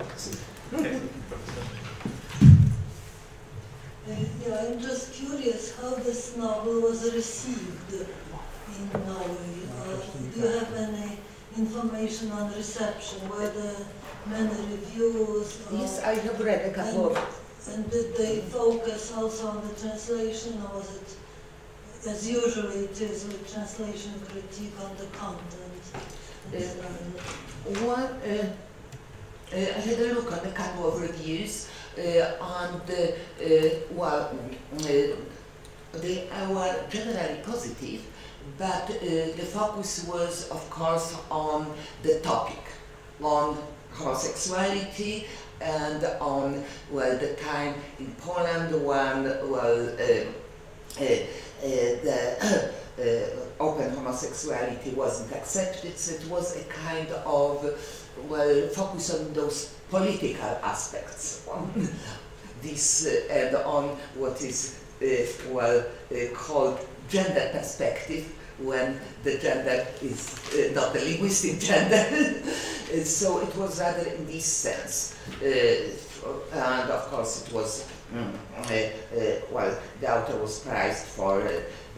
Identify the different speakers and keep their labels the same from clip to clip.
Speaker 1: Okay.
Speaker 2: Uh, yeah, I'm just curious how this novel was received in Norway. Uh, do you have any information on reception, whether many reviews? Or,
Speaker 3: Yes, I have read a couple of
Speaker 2: and did they focus also on the translation, or was it, as usually it is with translation critique, on the content? and
Speaker 3: Uh? One, uh, uh, I had a look on a couple of reviews, and uh, uh, well, they were generally positive, but uh, the focus was, of course, on the topic, on homosexuality and on well the time in Poland when well uh, uh, uh, the open homosexuality wasn't accepted. So it was a kind of well focus on those political aspects on this uh, and on what is uh, well uh, called gender perspective when the gender is uh, not the linguistic gender. Uh, so it was rather in this sense. And of course it was, mm, well, the author was prized for,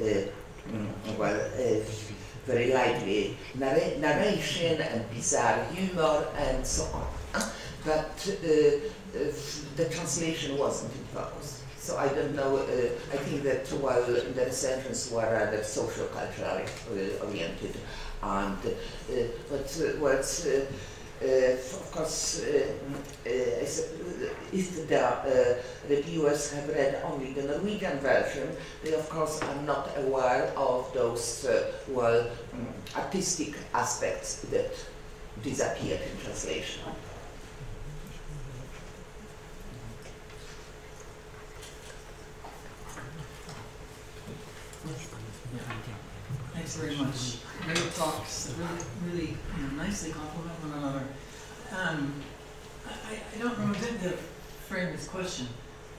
Speaker 3: mm, well, very lively narra- narration and bizarre humor and so on. But uh, uh, the translation wasn't focus. So I don't know, uh, I think that while the recensions were rather social culturally oriented and uh, but what's of course uh, uh, uh, if the uh, reviewers have read only the Norwegian version, they of course are not aware of those uh, well mm, artistic aspects that disappeared in translation.
Speaker 4: Thanks very much. Great talks, that really, really you know, nicely complement one another. Um, I, I- I don't know how to frame this question,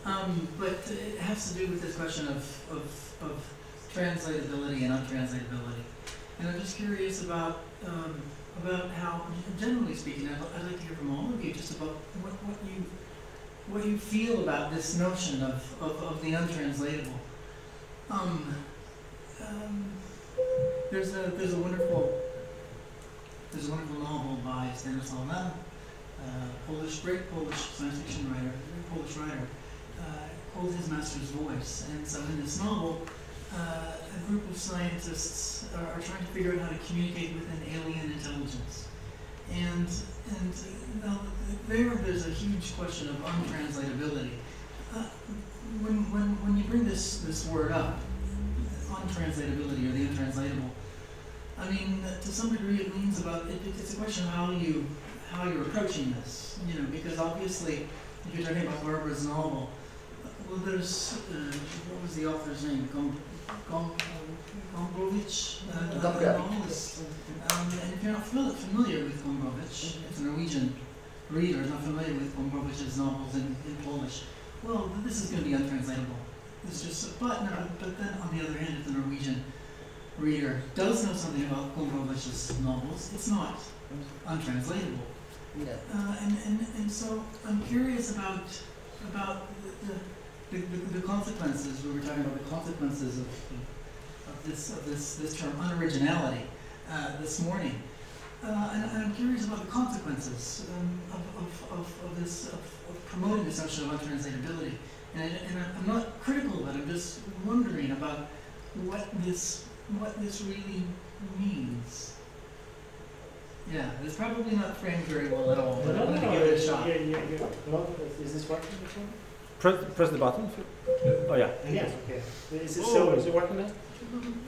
Speaker 4: um, but it has to do with this question of, of, of translatability and untranslatability. And I'm just curious about, um, about how, generally speaking, I'd, I'd like to hear from all of you just about what, what you, what you feel about this notion of, of, of the untranslatable. Um, um, there's a there's a wonderful there's a wonderful novel by Stanislaw Lem, uh, Polish great Polish science fiction writer, Polish writer, uh, called His Master's Voice. And so in this novel, uh, a group of scientists are, are trying to figure out how to communicate with an alien intelligence. And and now there there's a huge question of untranslatability. Uh, when, when, when you bring this, this word up, untranslatability or the untranslatable. I mean, to some degree, it means about it, it's a question of how you how you're approaching this. You know, because obviously, if you're talking about Barbara's novel, well, there's uh, what was the author's name? Gom, Gom, Gombrowicz. Uh, novelist. Um, and if you're not fami- familiar with Gombrowicz, if a Norwegian reader is not familiar with Gombrowicz's novels in, in Polish, well, this is going to be untranslatable. It's just, but, no, but then on the other hand, if the Norwegian reader does know something about Gombrowicz novels, it's not untranslatable.
Speaker 3: No.
Speaker 4: Uh, and, and, and so I'm curious about about the, the, the, the consequences. We were talking about the consequences of, of this of this this term unoriginality uh, this morning. Uh, and, and I'm curious about the consequences um, of, of, of, of this of, of promoting this notion of untranslatability. And, and I'm not critical of it. I'm just wondering about what this what this really means. Yeah, it's probably not framed very well at all, but I'm to give it a shot.
Speaker 5: Yeah, yeah, yeah. Is this working?
Speaker 1: Press, press the button. Oh yeah.
Speaker 5: Yeah. Okay. Is it
Speaker 1: Oh,
Speaker 5: so?
Speaker 1: is it working now?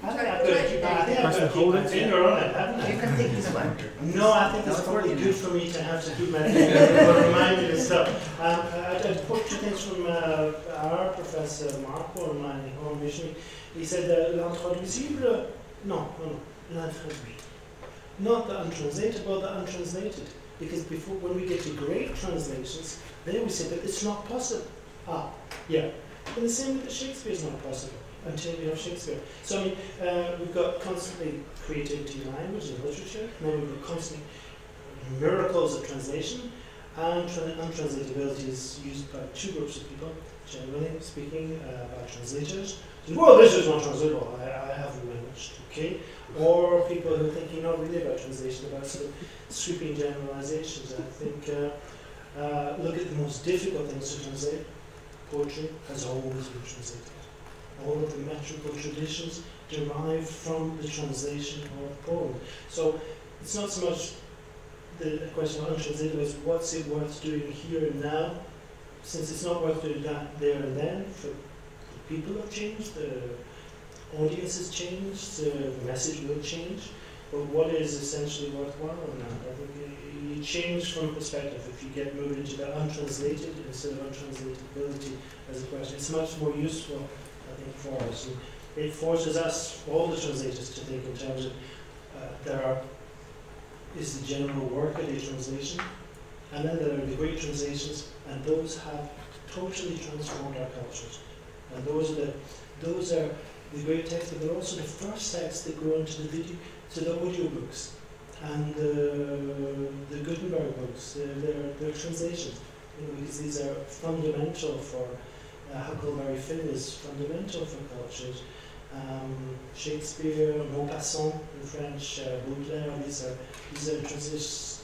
Speaker 5: I think I've got to I think I've
Speaker 1: Press
Speaker 5: got
Speaker 1: and hold it.
Speaker 5: finger on it, haven't
Speaker 3: You can take this one.
Speaker 5: No, I think it's
Speaker 3: it's
Speaker 5: probably good for me to have to do my finger to remind me of stuff. Um, I, I put two things from uh, our professor Marco in my home mission. He said uh, l'intraduisible, no, no, no, l'intraduit. Not the untranslated, but the untranslated. Because before, when we get to great translations, then we say that it's not possible. Ah, yeah. And the same with Shakespeare is not possible until we have Shakespeare. So I mean, uh, we've got constantly creativity in language and literature, and then we've got constantly miracles of translation, And tra- untranslatability is used by two groups of people, generally speaking, uh, by translators. Well, this is not translatable, I, I haven't managed, okay? Or people who are thinking not really about translation, about sort of sweeping generalizations. I think, uh, uh, look at the most difficult things to translate. Poetry has always been translated. All of the metrical traditions derive from the translation of poem. So it's not so much the question of untranslatable is what's it worth doing here and now, since it's not worth doing that there and then, for the people have changed, the audience has changed, the message will change, but what is essentially worthwhile in that? I think you- change from perspective if you get moved into the untranslated instead of untranslatability as a question. It's much more useful, I think, for us. And it forces us, all the translators, to think in terms of uh, there are is the general work of the translation, and then there are the great translations, and those have totally transformed our cultures. And those are the those are the great texts, but they're also the first texts that go into the video, to the audiobooks and uh, the Gutenberg books. They're, they're, they're translations, you know, because these are fundamental for uh, Huckleberry Finn is fundamental for cultures. Um, Shakespeare, Maupassant in French, uh, Baudelaire, these are these are transitions.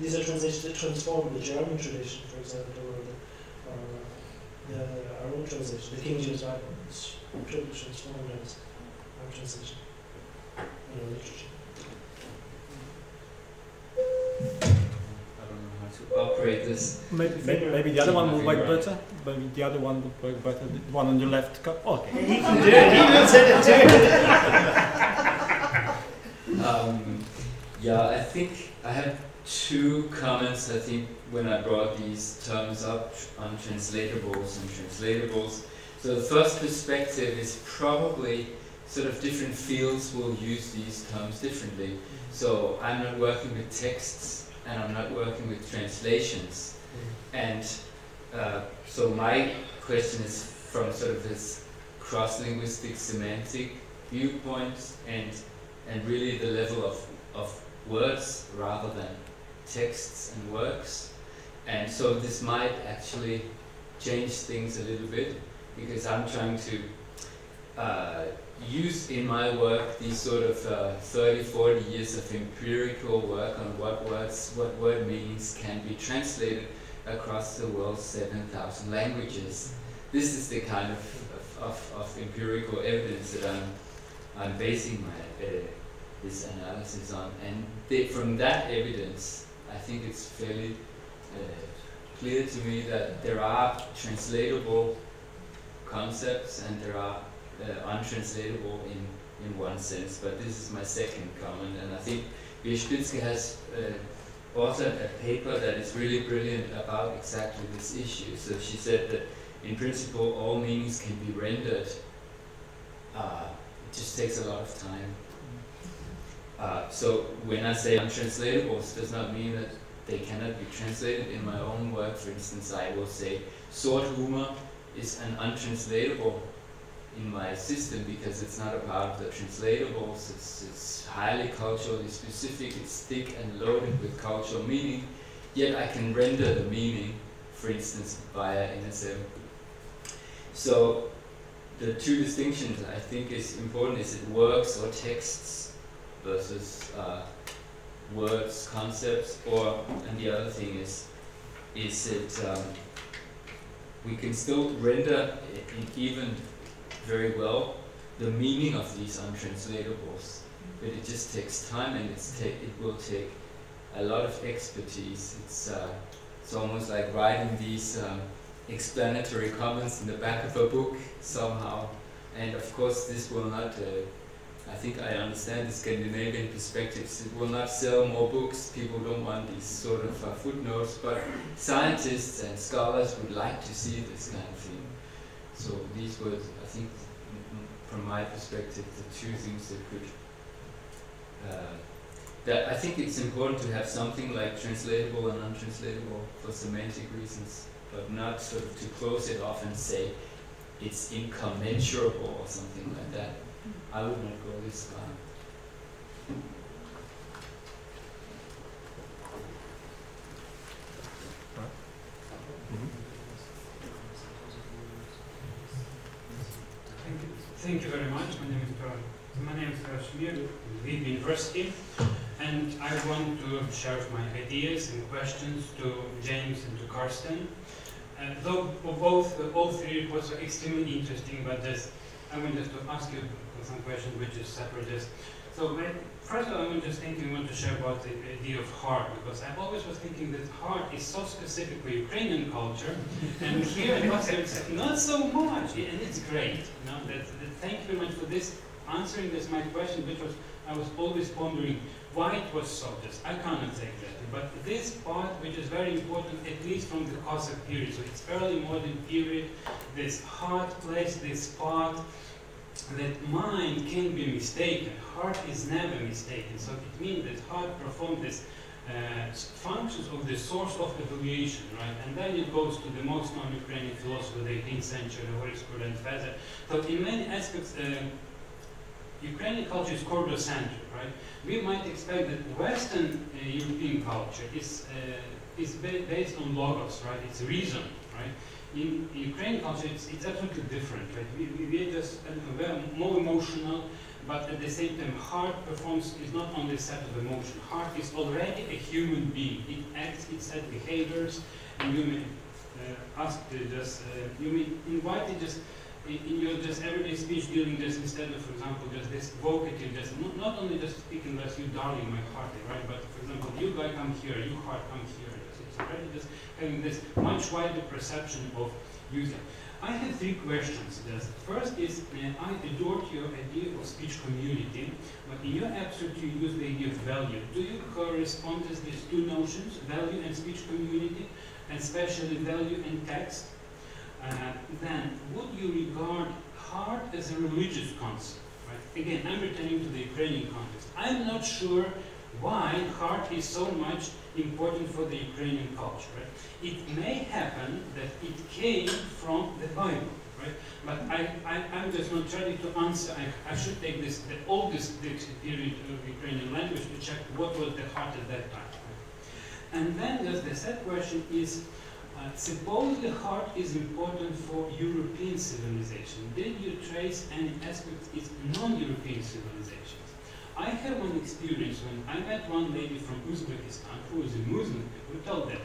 Speaker 5: These are transitions that transform the German tradition, for example, or, the, or the, our own translation, the King James Bible. Totally transformed our translation
Speaker 6: operate this.
Speaker 1: Maybe, maybe, maybe the other one would work better. Maybe the other one would work better. The one on your left. Co- okay.
Speaker 5: He can do it. He will send it to
Speaker 6: Um, yeah, I think I have two comments. I think when I brought these terms up on translatables and translatables. So the first perspective is probably sort of different fields will use these terms differently. So I'm not working with texts and I'm not working with translations. And uh, so my question is from sort of this cross-linguistic semantic viewpoint and and really the level of, of words rather than texts and works. And so this might actually change things a little bit because I'm trying to uh, use in my work these sort of uh, 30, 40 years of empirical work on what words, what word meanings can be translated across the world's 7,000 languages. This is the kind of, of, of, empirical evidence that I'm, I'm basing my, uh, this analysis on. And from that evidence, I think it's fairly uh, clear to me that there are translatable concepts and there are uh, untranslatable in, in one sense. But this is my second comment, and I think Wierzbicka has uh, authored a paper that is really brilliant about exactly this issue. So she said that in principle all meanings can be rendered. Uh, it just takes a lot of time. Uh, so when I say untranslatables, does not mean that they cannot be translated in my own work. For instance, I will say sort humor is an untranslatable in my system because it's not a part of the translatables. It's, it's highly culturally specific. It's thick and loaded with cultural meaning. Yet I can render the meaning, for instance, via NSM. So the two distinctions I think is important is it works or texts versus uh, words, concepts, or and the other thing is is it um, we can still render even very well the meaning of these untranslatables, but it just takes time and it's it will take a lot of expertise. It's uh, it's almost like writing these um, explanatory comments in the back of a book somehow, and of course this will not. Uh, I think I understand the Scandinavian perspectives. It will not sell more books. People don't want these sort of uh, footnotes, but scientists and scholars would like to see this kind of thing. So these were, think, from my perspective, the two things that could. Uh, that I think it's important to have something like translatable and untranslatable for semantic reasons, but not sort of to close it off and say it's incommensurable or something like that. I would not go this far.
Speaker 7: Thank you very much. My name is Peron. My name is Kashmir, Lead University, and I want to share my ideas and questions to James and to Carsten. Uh, though both, uh, all three reports are extremely interesting, but just, I just to ask you some questions which is separatist. So first of all, I'm just thinking, I want to share about the idea of heart, because I always was thinking that heart is so specific for Ukrainian culture, and here in Bosnia it's not so much, and it's great. You know, that, that, thank you very much for this, answering this my question, which was, I was always pondering why it was so, just, I cannot say exactly. But this part, which is very important, at least from the Cossack period, so it's early modern period, this heart place, this part, that mind can be mistaken. Heart is never mistaken. So it means that heart performs this uh, functions of the source of evaluation, right? And then it goes to the most known Ukrainian philosopher of the 18th century, Horace Feather. So in many aspects, uh, Ukrainian culture is cordocentric, right? We might expect that Western uh, European culture is, uh, is ba based on logos, right? It's reason, right? In Ukrainian culture, it's, it's absolutely different, right? We, we, we're just more emotional, but at the same time, heart performs is not only a set of emotion. Heart is already a human being. It acts, it set behaviors, and you may uh, ask to just, uh, you may invite it just in your just everyday speech dealing just instead of, for example, just this vocative, just not, only just speaking as you darling my heart, right? But for example, you guy come here, you heart come here. Just having this much wider perception of using. I have three questions. First is uh, I adored your idea of speech community, but in your abstract you use the idea of value. Do you correspond to these two notions, value and speech community, and especially value and text? uh, then would you regard heart as a religious concept? Right? Again, I'm returning to the Ukrainian context. I'm not sure why heart is so much important for the Ukrainian culture. Right? It may happen that it came from the Bible, right? But I, I, am just not ready to answer. I, I should take this, the oldest period of Ukrainian language to check what was the heart at that time. And then just the third question is, uh, suppose the heart is important for European civilization. Did you trace any aspects of non-European civilizations? I have one experience when I met one lady from Uzbekistan who is a Muslim who told that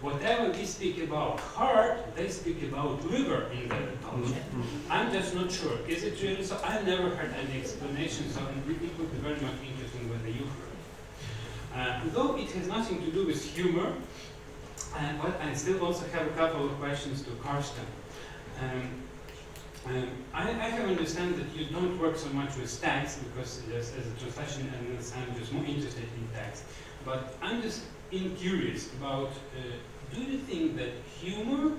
Speaker 7: whatever we speak about heart, they speak about liver in their culture. Mm-hmm. I'm just not sure. Is it really so? I never heard any explanation, so it would be very much interesting whether you heard. Uh, though it has nothing to do with humor, and well, I still also have a couple of questions to Carsten. Um, um, I, I have understand that you don't work so much with text because just as a translation analyst, I'm just more interested in text. But I'm just in curious about, uh, do you think that humor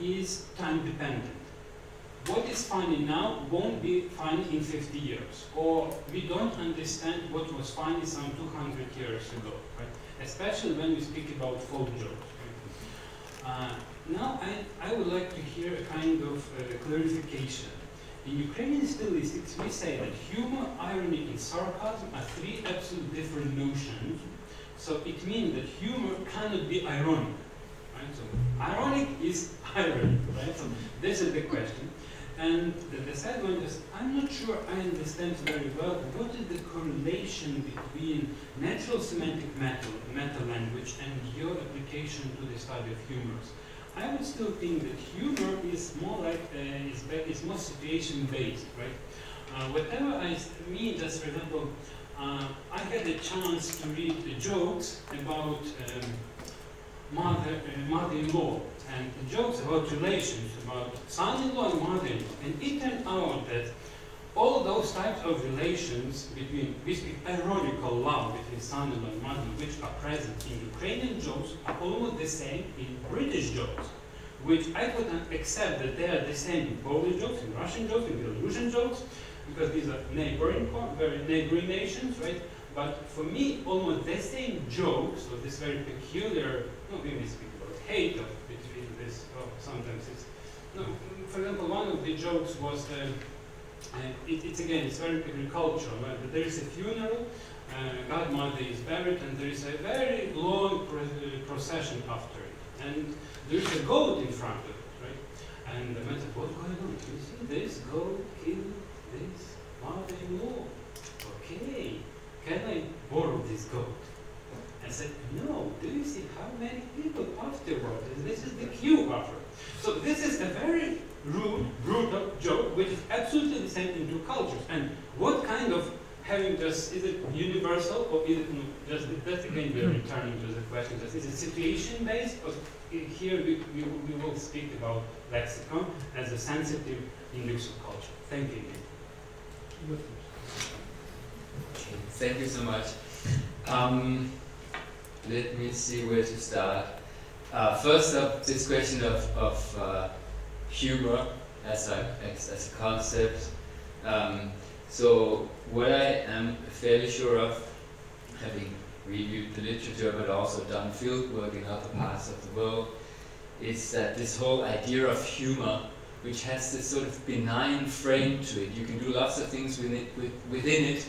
Speaker 7: is time dependent? What is funny now won't be funny in 50 years, or we don't understand what was funny some 200 years ago, right? Especially when we speak about folk jokes. Uh, now I, I would like to hear a kind of uh, clarification. In Ukrainian stylistics, we say that humor, irony, and sarcasm are three absolutely different notions. So it means that humor cannot be ironic. Right? So ironic is irony, right? So this is the question. And the, the second one is, I'm not sure I understand very well what is the correlation between natural semantic meta, meta language and your application to the study of humors. I would still think that humor is more like, uh, is, is more situation based, right? Uh, whatever I mean, just for example, uh, I had a chance to read the jokes about um, mother, uh, mother-in-law and jokes about relations, about son-in-law and mother-in-law. And it turned out that all those types of relations between, we speak ironical love between son-in-law and mother-in-law, which are present in Ukrainian jokes, are almost the same in British jokes, which I could not accept that they are the same in Polish jokes, in Russian jokes, in Belarusian jokes, because these are neighboring, very neighboring nations, right? But for me, almost the same jokes, so this very peculiar, no, we may speak about hate of sometimes it's, no, for example, one of the jokes was, uh, uh, it, it's again, it's very agricultural, right? But there is a funeral, uh, godmother is buried, and there is a very long uh, procession after it. And there is a goat in front of it, right? And the man said, what's going on? You see this goat kill this? Mother in law. Okay, can I borrow this goat? I said, no, do you see how many people afterwards? This is the queue offer. So this is a very rude, brutal joke, which is absolutely the same in two cultures. And what kind of having just, is it universal or is it just, that's again we are returning to the question, just is it situation based or here we, we, we will speak about lexicon as a sensitive linguistic culture. Thank you. again.
Speaker 6: Thank you so much. Um, let me see where to start. Uh, first up, this question of, of uh, humor as a, as, as a concept. Um, so, what I am fairly sure of, having reviewed the literature but also done field work in other parts of the world, is that this whole idea of humor, which has this sort of benign frame to it, you can do lots of things within it, with, within it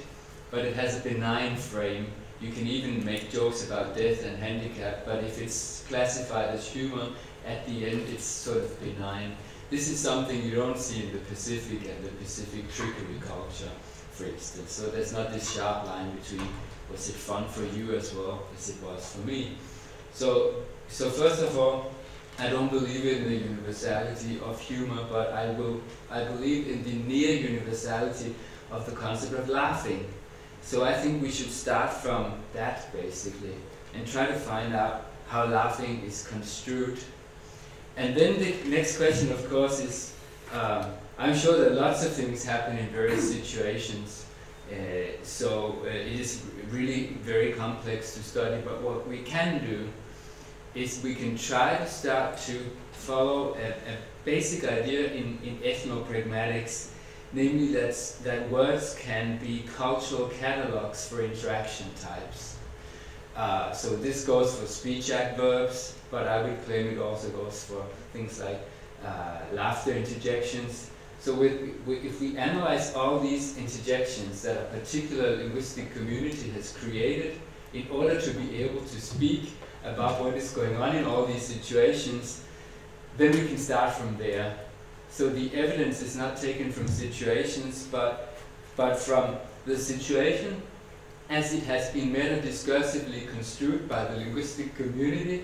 Speaker 6: but it has a benign frame. You can even make jokes about death and handicap, but if it's classified as humor, at the end it's sort of benign. This is something you don't see in the Pacific and the Pacific trickery culture, for instance. So there's not this sharp line between was it fun for you as well as it was for me. So, so first of all, I don't believe in the universality of humor, but I will. I believe in the near universality of the concept of laughing. So I think we should start from that basically and try to find out how laughing is construed. And then the next question, of course, is um, I'm sure that lots of things happen in various situations. Uh, so uh, it is really very complex to study, but what we can do is we can try to start to follow a, a basic idea in, in ethnopragmatics namely that, that words can be cultural catalogs for interaction types. Uh, so this goes for speech adverbs, but I would claim it also goes for things like uh, laughter interjections. So with, with, if we analyze all these interjections that a particular linguistic community has created in order to be able to speak about what is going on in all these situations, then we can start from there so the evidence is not taken from situations, but, but from the situation as it has been meta-discursively construed by the linguistic community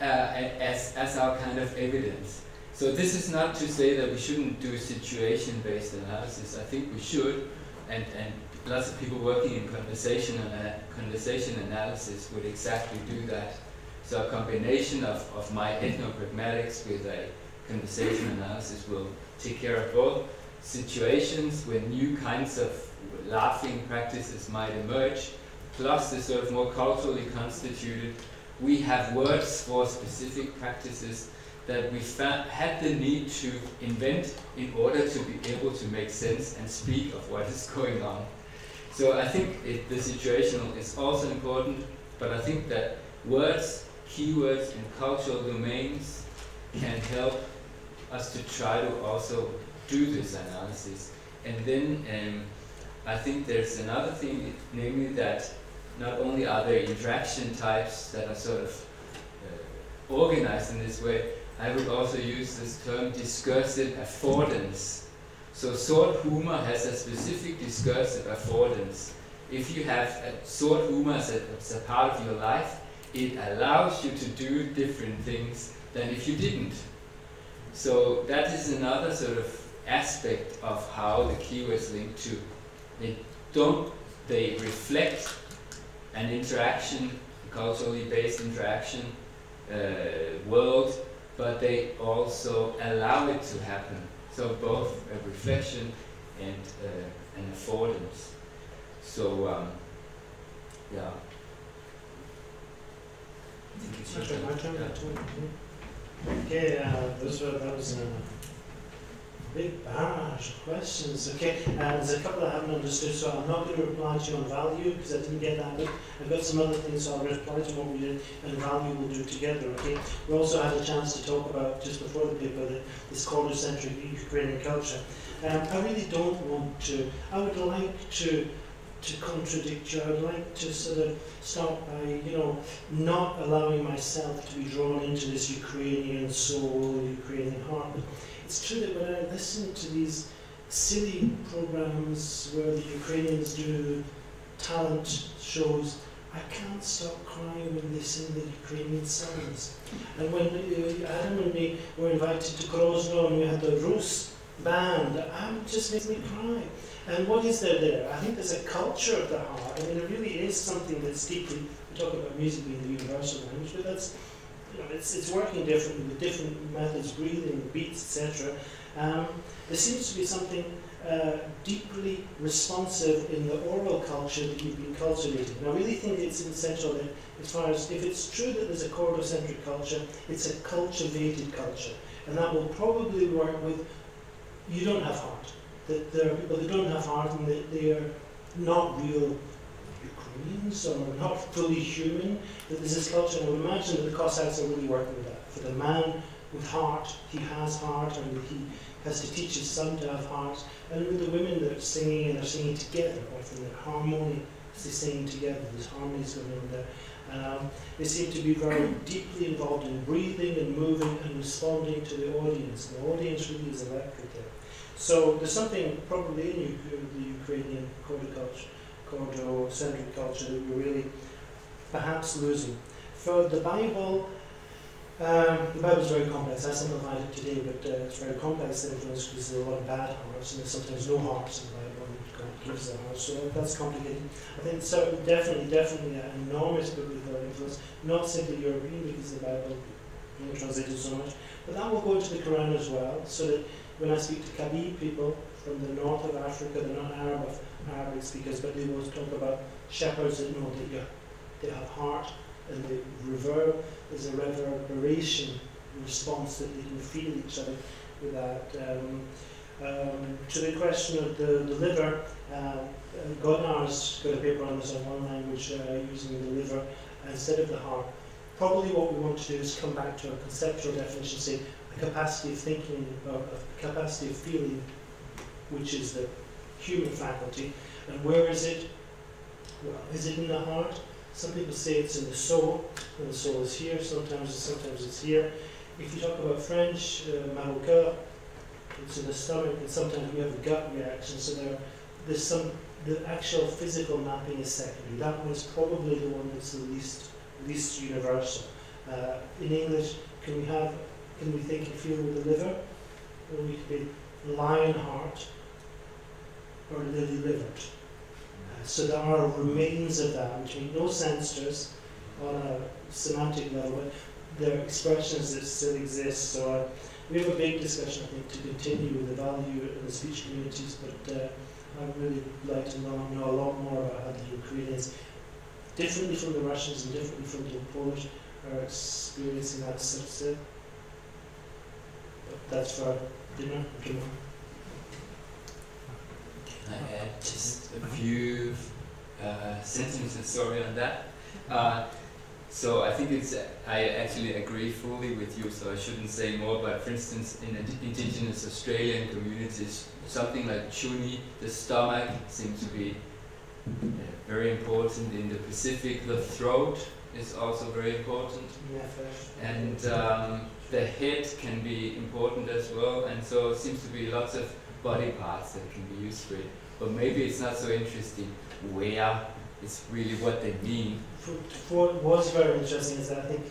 Speaker 6: uh, as, as our kind of evidence. So this is not to say that we shouldn't do situation-based analysis. I think we should, and, and lots of people working in conversation, ana conversation analysis would exactly do that. So a combination of, of my ethnopragmatics with a conversation analysis will take care of both situations where new kinds of laughing practices might emerge, plus the sort of more culturally constituted. We have words for specific practices that we had the need to invent in order to be able to make sense and speak of what is going on. So I think it, the situational is also important, but I think that words, keywords, and cultural domains can help us to try to also do this analysis. And then um, I think there's another thing, namely that not only are there interaction types that are sort of uh, organized in this way, I would also use this term discursive affordance. So sort humor has a specific discursive affordance. If you have a sort humor as a, as a part of your life, it allows you to do different things than if you didn't. So that is another sort of aspect of how the keywords link to. They don't, they reflect an interaction, a culturally based interaction uh, world, but they also allow it to happen. So both a reflection and uh, an affordance. So um, yeah. I think it's your
Speaker 5: My turn,
Speaker 6: turn.
Speaker 5: my
Speaker 6: Yeah.
Speaker 5: turn, my turn. Okay, uh, those were, that was a big barrage of questions. Okay, uh, there's a couple I haven't understood, so I'm not going to reply to you on value because I didn't get that bit. I've got some other things, so I'll reply to what we did, and value we'll do together. Okay. We also had a chance to talk about just before the paper the, this cordocentric Ukrainian culture. Um, I really don't want to. I would like to to contradict you. I would like to sort of start by, you know, not allowing myself to be drawn into this Ukrainian soul, Ukrainian heart. It's true that when I listen to these silly programs where the Ukrainians do talent shows, I can't stop crying when they sing the Ukrainian songs. And when uh, Adam and me were invited to Grozno and we had the Rus band, it just makes me cry. And what is there there? I think there's a culture of the heart. I mean, it really is something that's deeply, we talk about music being the universal language, but that's, you know, it's, it's working differently with different methods, breathing, beats, etc. Um, there seems to be something uh, deeply responsive in the oral culture that you've been cultivating. And I really think it's essential that as far as, if it's true that there's a cordocentric culture, it's a cultivated culture. And that will probably work with, you don't have heart. That there are people that don't have heart and that they are not real Ukrainians or not fully human. That there's this culture, and I would imagine that the Cossacks are really working with that. For the man with heart, he has heart, and he has to teach his son to have heart. And with the women that are singing and they're singing together, often they're harmony, they're singing together, there's harmonies going on there. Um, they seem to be very deeply involved in breathing and moving and responding to the audience. The audience really is electric there. So there's something probably in the Ukrainian culture, Cordo-centric culture that we're really perhaps losing. For the Bible, um, the Bible is very complex. I simplified it today, but uh, it's very complex influence because there a lot of bad hearts and there's sometimes no hearts in the Bible and God gives the. So that's complicated. I think so definitely, definitely an enormous biblical influence, not simply European because the Bible you know, translated so much, but that will go into the Quran as well. So that when I speak to Kabyle people from the north of Africa, they're not Arab, Arabic speakers, but they will talk about shepherds that know that they have heart and the reverb is a reverberation response that they can feel each other with that. Um, um, to the question of the, the liver, uh, Godinar's got a paper on this on one language uh, using the liver instead of the heart. Probably what we want to do is come back to a conceptual definition, say a capacity of thinking, or a capacity of feeling, which is the human faculty. And where is it? Well, is it in the heart? Some people say it's in the soul, and the soul is here, sometimes, sometimes it's here. If you talk about French, uh, it's in the stomach, and sometimes we have a gut reaction, so there, there's some, the actual physical mapping is secondary. That one's probably the one that's the least, least universal. Uh, in English, can we have, can we think and feel with the liver? Or we could be lion heart, or lily livered. So there are remains of that, which make no sense to us on a semantic level, but there are expressions that still exist. So uh, we have a big discussion, I think, to continue with the value in the speech communities, but uh, I'd really like to know, know, a lot more about how the Ukrainians, differently from the Russians and differently from the Polish, are experiencing that subset. But that's for dinner tomorrow.
Speaker 6: I add just a few uh, sentences, sorry on that. Uh, so I think it's, I actually agree fully with you, so I shouldn't say more, but for instance, in indigenous Australian communities, something like tjuni, the stomach seems to be uh, very important. In the Pacific, the throat is also very important. And um, the head can be important as well, and so it seems to be lots of body parts that can be used for it but maybe it's not so interesting where it's really what they mean.
Speaker 5: For, for what was very interesting is that I think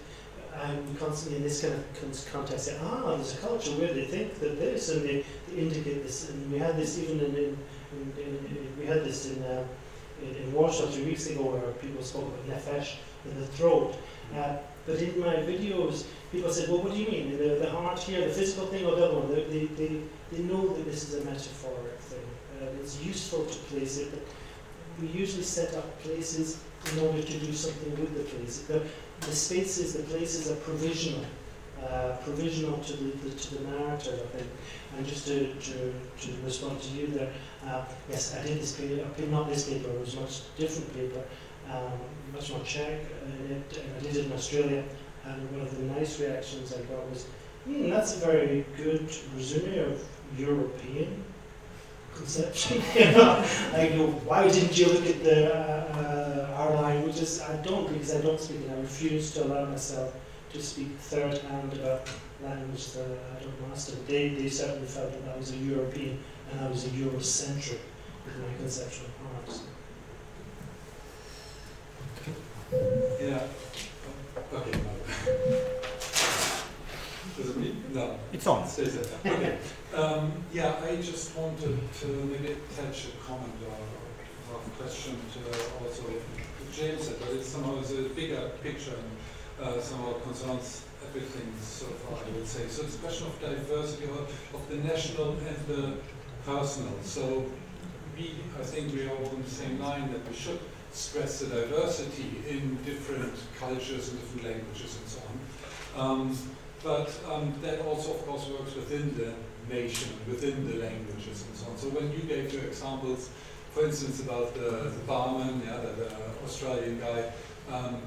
Speaker 5: I'm constantly in this kind of context ah, there's a culture where they think that this and they, they indicate this, and we had this even in, in, in, in we had this in, uh, in, Warsaw three weeks ago where people spoke about nefesh in the throat. Uh, but in my videos, people said, well, what do you mean? The, the heart here, the physical thing, or the other one? They, they, they, they know that this is a metaphoric uh, it's useful to place it, but we usually set up places in order to do something with the place. The, the spaces, the places are provisional, uh, provisional to the, the, to the narrative, I think. And just to, to, to respond to you there, uh, yes, I did this paper, not this paper, it was a much different paper, um, much more Czech, it, and I did it in Australia, and one of the nice reactions I got was, hmm, that's a very good resume of European conception. you know, I go, why didn't you look at the uh, our languages? I don't because I don't speak it. I refuse to allow myself to speak third hand about language that I don't master. They, they certainly felt that I was a European and I was a Eurocentric with my conception of art.
Speaker 8: Yeah. Okay. Does it mean? No.
Speaker 1: It's on.
Speaker 8: It stays at that. Okay. Um, yeah, I just wanted to maybe attach a comment or, a question to also to James said, but it's somehow is a bigger picture and uh, somehow concerns everything so far, I would say. So it's a question of diversity of, of the national and the personal. So we, I think we are all on the same line that we should stress the diversity in different cultures and different languages and so on. Um, but um, that also, of course, works within the nation, within the languages and so on. So when you gave your examples, for instance, about the, the barman, yeah, the, the Australian guy, um,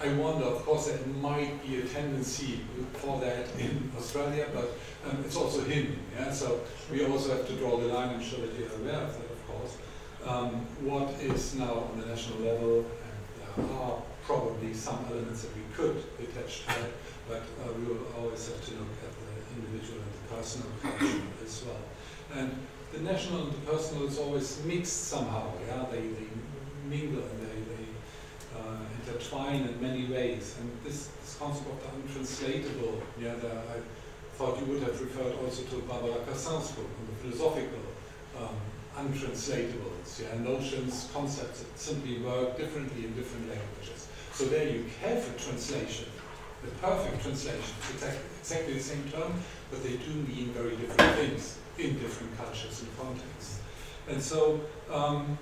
Speaker 8: I wonder, of course, there might be a tendency for that in Australia, but um, it's also him. Yeah? So we also have to draw the line, I'm sure that you're aware of that, of course. Um, what is now on the national level, and there are probably some elements that we could attach to that, but uh, we will always have to look at the individual personal culture as well. And the national and the personal is always mixed somehow, yeah, they, they mingle and they, they uh, intertwine in many ways. And this, this concept of the untranslatable, yeah, the, I thought you would have referred also to Barbara Cassin's book on the philosophical um, untranslatables, yeah, notions, concepts that simply work differently in different languages. So there you have a translation, the perfect translation, it's exactly the same term, but they do mean very different things in different cultures and contexts. And so um,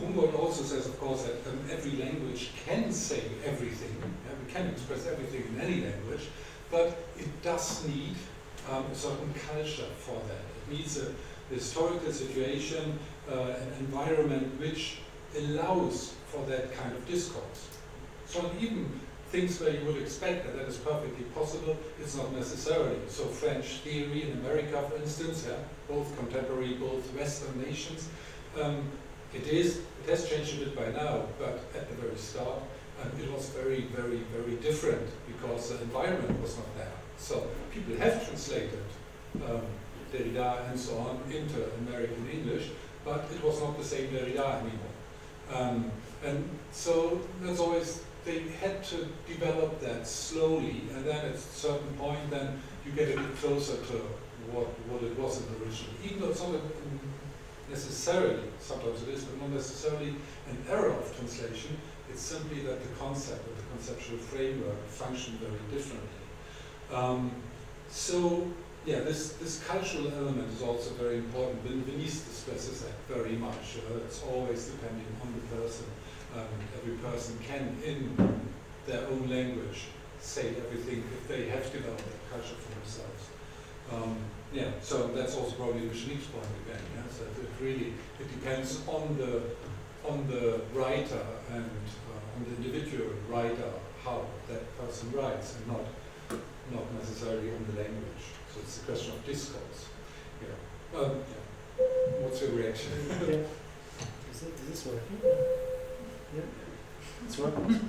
Speaker 8: Humboldt also says, of course, that um, every language can say everything. Yeah, we can express everything in any language, but it does need um, a certain culture for that. It needs a, historical situation, uh, an environment which allows for that kind of discourse. So even things where you would expect that that is perfectly possible, it's not necessarily. So French theory in America, for instance, yeah, both contemporary, both Western nations, um, it is, it has changed a bit by now, but at the very start, um, it was very, very, very different because the environment was not there. So people have translated um, Derrida and so on into American English, but it was not the same Derrida anymore. Um, and so that's always, they had to develop that slowly, and then at a certain point, then you get a bit closer to what, what it was in the original. Even though it's not necessarily, sometimes it is, but not necessarily an error of translation, it's simply that the concept or the conceptual framework functioned very differently. Um, so, yeah, this, this cultural element is also very important. Venice stresses that very much. Uh, it's always depending on the person. Um, every person can, in their own language, say everything if they have developed that culture for themselves. Um, yeah, so that's also probably Meschonnic's point again. Yeah? So it really it depends on the on the writer and uh, on the individual writer how that person writes, and not not necessarily on the language. So it's a question of discourse. Yeah. Um, yeah. What's your reaction?
Speaker 5: yeah. Is, it, is this working? Yeah. It's working.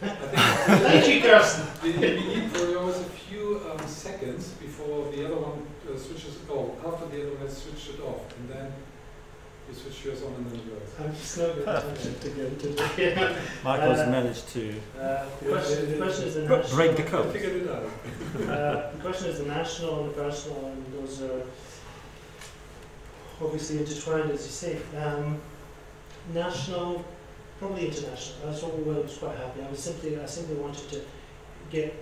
Speaker 5: Thank you, Kirsten.
Speaker 8: We, we need for always a few um, seconds before the other one uh, switches. Oh, after the other one has switched it off, and then you switch yours on, and then yours.
Speaker 5: I'm just not going to to go into the.
Speaker 1: Michael's
Speaker 5: Uh,
Speaker 1: managed to
Speaker 5: Uh, the question, the question is the national.
Speaker 1: break the code.
Speaker 8: figured it out.
Speaker 5: Uh, the question is the national and the personal, and those are obviously intertwined, as you say. Um, national, probably international. That's what we were was quite happy. I was simply, I simply wanted to get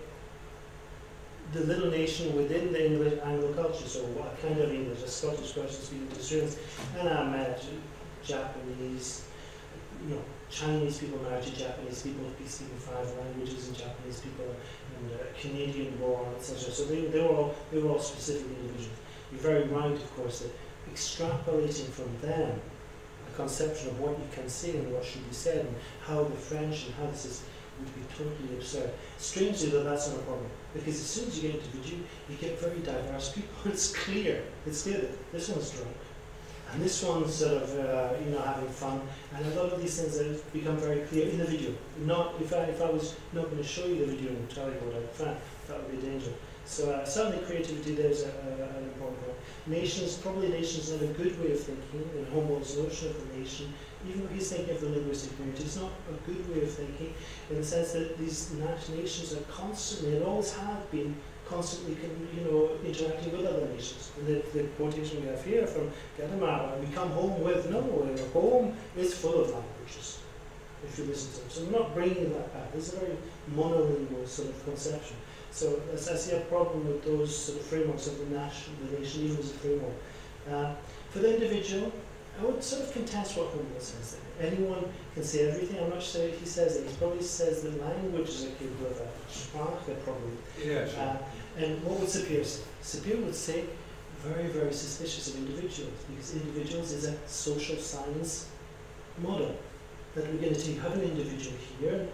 Speaker 5: the little nation within the English Anglo culture. So what kind of English? A Scottish person speaking to students, and I met Japanese, you know, Chinese people married to Japanese people who speak five languages, and Japanese people and uh, Canadian born, etc. So they, they were all they were all specific individuals. You're very right, of course, that extrapolating from them conception of what you can say and what should be said, and how the French and how this is would be totally absurd. Strangely, though, that's not a problem because as soon as you get into Virginia, you get very diverse people. It's clear. It's clear that this one's drunk, And this one's sort of, uh, you know, having fun. And a lot of these things have become very clear in the video. Not if I, if I was not going to show you the video and tell you what I found, that would be a danger. So uh, certainly creativity there is a, a, an important one. Nations, probably nations have a good way of thinking, and Humboldt's notion of the nation, even though he's thinking of the linguistic community, it's not a good way of thinking in the sense that these nations are constantly, and always have been, constantly, con- you know, interacting with other nations. And the, the quotation we have here from Gadamer, we come home with, no, home is full of languages, if you listen to them. So we're not bringing that back. This is a very monolingual sort of conception. So I see a problem with those sort of frameworks of the nation, the nation, even as a framework. Uh, for the individual, I would sort of contest what Humboldt says there. Anyone can say everything. I'm not sure if he says it. He probably says that languages are capable of that. Sprache probably.
Speaker 8: Yeah, sure.
Speaker 5: Uh, and what would Sapir say? Sapir would say, very, very suspicious of individuals, because individuals is a social science model. That we're going to take, have an individual here,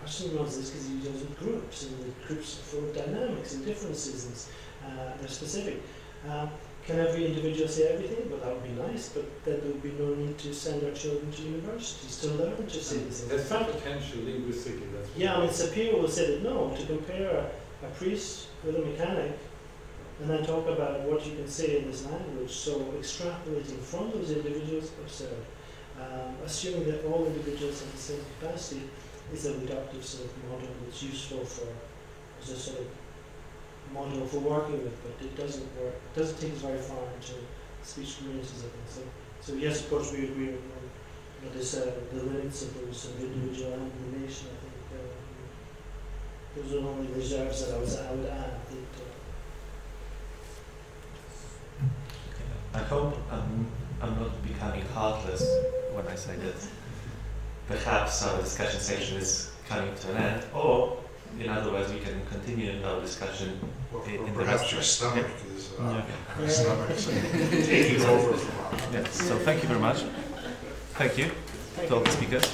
Speaker 5: Carsten runs this because he deals with groups, and the groups are full of dynamics and differences, and uh, they're specific. Uh, can every individual say everything? Well, that would be nice, but then there would be no need to send our children to universities to learn to say these things.
Speaker 8: There's
Speaker 5: fact,
Speaker 8: potential linguistically, that's.
Speaker 5: yeah, I mean, Sapir will say that no, to compare a, a priest with a mechanic and then talk about what you can say in this language, so extrapolating from those individuals, absurd. Um, assuming that all individuals have the same capacity is a reductive sort of model that's useful for, as a sort of model for working with, but it doesn't work, it doesn't take us very far into speech communities, I think. So, so yes, of course, we agree on, on what is, uh, the limits of those of individual nation, I think. Uh, those are the only reserves that I, was, I would add. I uh,
Speaker 9: I hope I'm, I'm not becoming heartless when I say that perhaps our discussion session is coming to an end, or in other words, we can continue our discussion
Speaker 10: Or,
Speaker 9: in,
Speaker 10: or
Speaker 9: in the
Speaker 10: perhaps your
Speaker 9: restaurant.
Speaker 10: stomach is uh,
Speaker 1: Yeah.
Speaker 10: your stomach's taking over from our
Speaker 9: Yeah. So thank you very much. Thank you
Speaker 5: thank
Speaker 9: to all the speakers.